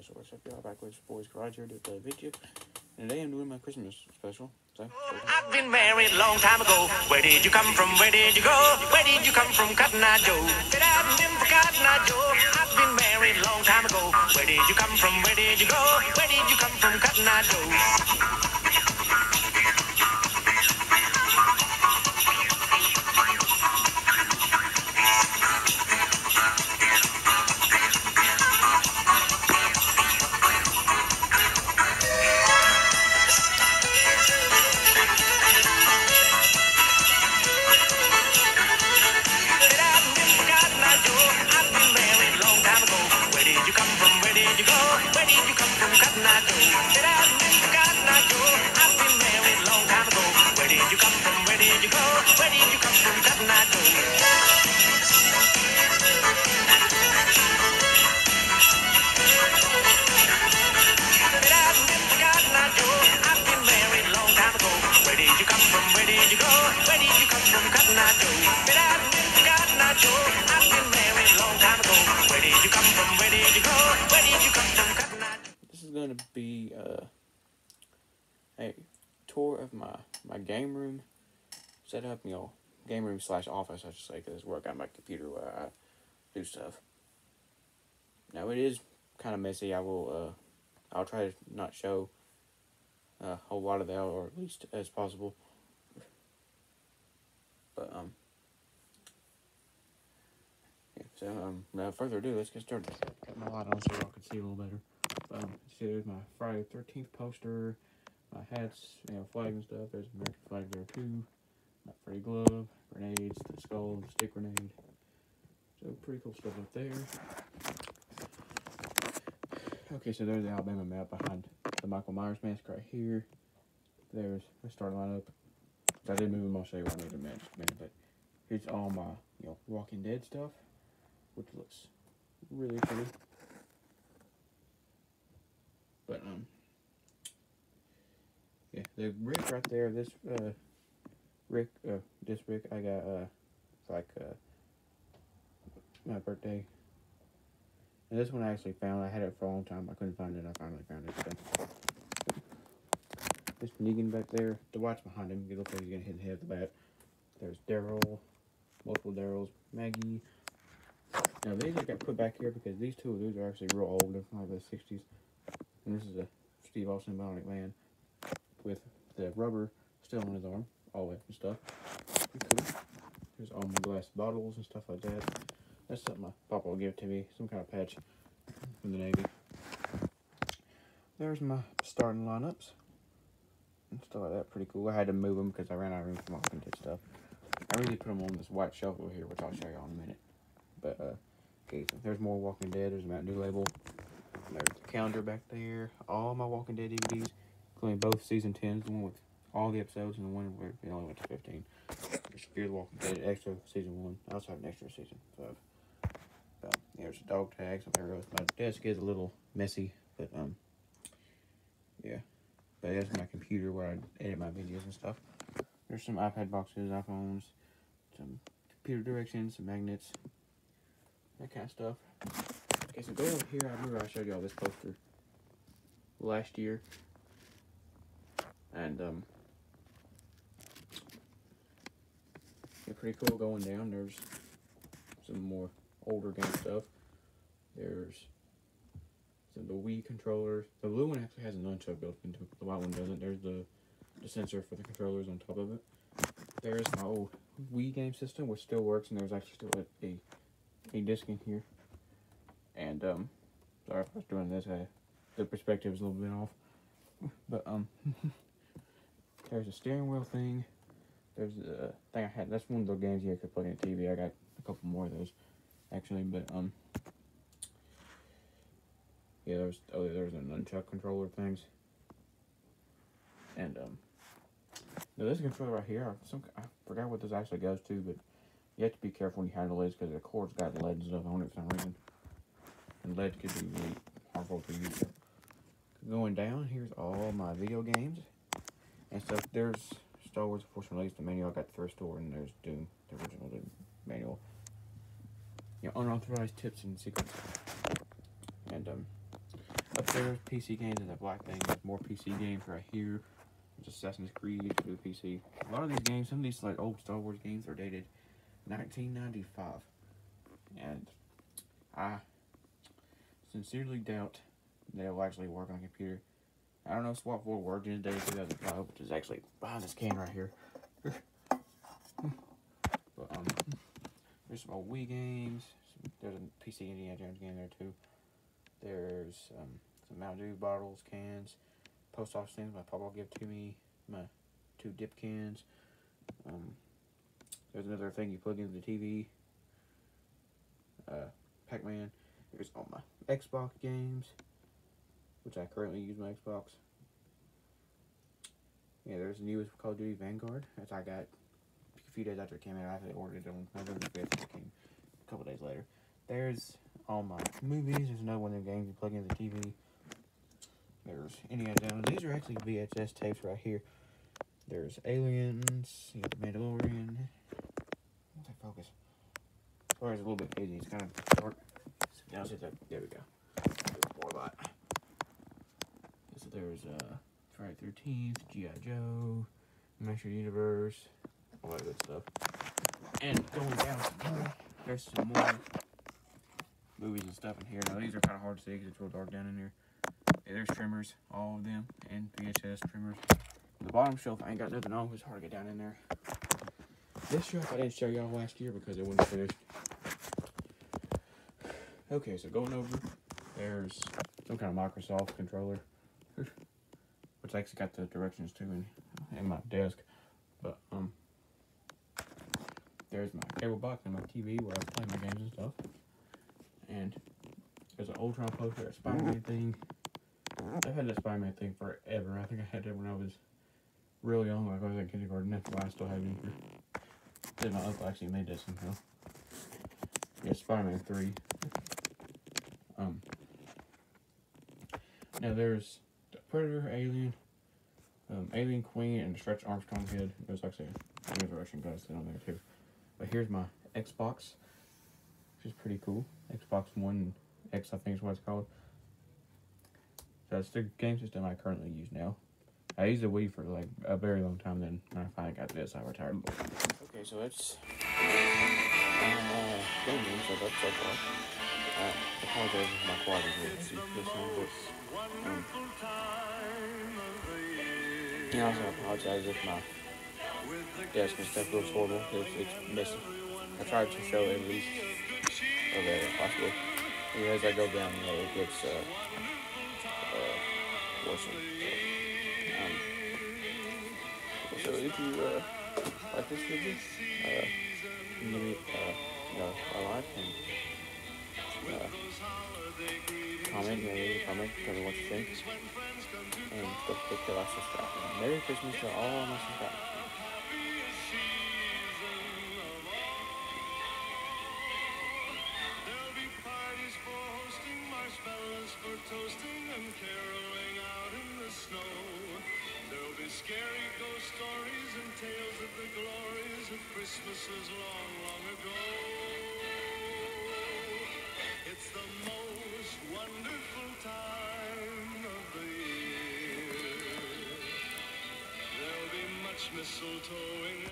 So what's up, y'all? Backwoods Boys Garage here to the video. And today I'm doing my Christmas special. So, I've been married a long time ago. Where did you come from? Where did you go? Where did you come from, Cotton Eye Joe? Said I been for Cotton Eye Joe. I've been married a long time ago. Where did you come from? Where did you go? Where did you come from, Cotton Eye Joe? You go? Where did you come from, Eye Joe? this is going to be uh, a tour of my, my game room setup, you know, game room slash office, I should say, because where I my computer where I do stuff. Now, it is kind of messy. I will, uh, I'll try to not show a whole lot of that, or at least as possible. But, um, yeah, so, um, without further ado, let's get started. Got my light on so y'all can see a little better. Um, see, there's my Friday Thirteenth poster, my hats, you know, flags and stuff. There's American flag there too. My Freddy glove, grenades, the skull, the stick grenade. So pretty cool stuff up there. Okay, so there's the Alabama map behind the Michael Myers mask right here. There's my starting lineup. I did move them. I'll show you what I need a minute, minute, but here's all my you know Walking Dead stuff, which looks really pretty. But um, yeah, the Rick right there. This uh, Rick, uh, this Rick I got uh, for like uh, my birthday. And this one I actually found. I had it for a long time. I couldn't find it. I finally found it. So. There's Negan back there. The watch behind him. He looks like he's gonna hit the head of the bat. There's Daryl, multiple Daryls, Maggie. Now these I got put back here because these two of these are actually real old. They're from like the '60s. And this is a Steve Austin Bionic Man with the rubber still on his arm, all and stuff. There's all my glass bottles and stuff like that. That's something my papa will give to me, some kind of patch from the Navy. There's my starting lineups and stuff like that. Pretty cool. I had to move them because I ran out of room for Walking dead stuff. I really put them on this white shelf over here, which I'll show you all in a minute. But uh, okay, so there's more Walking Dead. There's a Mountain Dew label. There's the calendar back there. All my Walking Dead DVDs, including both season 10s, the one with all the episodes and the one where we only went to 15. There's Fear the Walking Dead extra season 1. I also have an extra season 5. Um, there's a dog tags. I'm everywhere. My desk is a little messy, but um, yeah. But that's my computer where I edit my videos and stuff. There's some iPad boxes, iPhones, some computer directions, some magnets, that kind of stuff. Okay, so go over here. I remember I showed you all this poster last year. And, um, yeah, pretty cool going down. There's some more older game stuff. There's some the Wii controllers. The blue one actually has a nunchuck built into it. The white one doesn't. There's the, the sensor for the controllers on top of it. There's my old Wii game system, which still works, and there's actually still a, a, a disc in here. And, um, sorry if I was doing this, I, the perspective is a little bit off. But, um, there's a steering wheel thing. There's a thing I had, that's one of the games you could play on TV. I got a couple more of those, actually, but, um, yeah, there's, oh, there's a nunchuck controller things. And, um, now this controller right here, some, I forgot what this actually goes to, but you have to be careful when you handle this because the cord's got lead and stuff on it for some reason. And lead could be really harmful to you. Going down, here's all my video games and stuff. There's Star Wars Force Unleashed, the manual I got the first store, and there's Doom, the original Doom manual. Know, unauthorized tips and secrets. And um, Up there, PC games and the black thing. There's more PC games right here. There's Assassin's Creed for the PC. A lot of these games, some of these like old Star Wars games are dated 1995, and I sincerely doubt they'll actually work on a computer. I don't know if SWAT 4 worked in day 2005, which is actually behind this can right here. but um, there's some old Wii games. There's a PC Indiana Jones game there too. There's um, some Mountain Dew bottles, cans, post office things my papa give to me, my two dip cans. Um, there's another thing you plug into the TV. Uh, Pac-Man. There's all my Xbox games, which I currently use my Xbox. Yeah, there's the newest Call of Duty Vanguard, that I got a few days after it came out. I actually ordered it on November 5th. It came a couple days later. There's all my movies. There's another one of the games you plug into the TV. There's Indiana Jones. These are actually VHS tapes right here. There's Aliens. You got The Mandalorian. What's that focus? Sorry, it's a little bit hazy. It's kind of dark. Now. There we go. There's uh, Friday Thirteenth, GI Joe, Master Universe, all that good stuff. And going down there's some more movies and stuff in here. Now these are kind of hard to see because it's real dark down in here. Yeah, there's Tremors, all of them, and VHS Tremors. The bottom shelf, I ain't got nothing on. It's hard to get down in there. This shelf I didn't show y'all last year because it wasn't finished. Okay, so going over, there's some kind of Microsoft controller, which I actually got the directions to in, in my desk. But um, there's my cable box and my TV where I play my games and stuff. And there's an Ultron poster, a Spider-Man thing. I've had that Spider-Man thing forever. I think I had it when I was real young, like I was in kindergarten. That's why I still have it here. Then my uncle actually made this somehow. Yeah, Spider-Man 3. Um, now there's the Predator, Alien, um, Alien Queen, and Stretch Armstrong head. There's actually a Russian guy sitting on there too. But here's my Xbox, which is pretty cool. Xbox One X, I think is what it's called. So it's the game system I currently use now. I used the Wii for like a very long time. Then when I finally got this, I retired. Okay, so it's uh, gaming set up so far. I apologize if my quality is a little this but um, and also I apologize if my desk and stuff looks horrible. It's, it's messy. I tried to show at least of possible. And as I go down, you know, it gets uh, uh, worse. So, um, so if you uh, like this video, uh, me uh, you know, a like and uh, comment, a comment, tell me what you think, and don't forget to subscribe. And Merry Christmas to all my subscribers. For toasting, and caroling out in the snow. There'll be scary ghost stories and tales of the glories of Christmases long, long ago. Mistletoeing.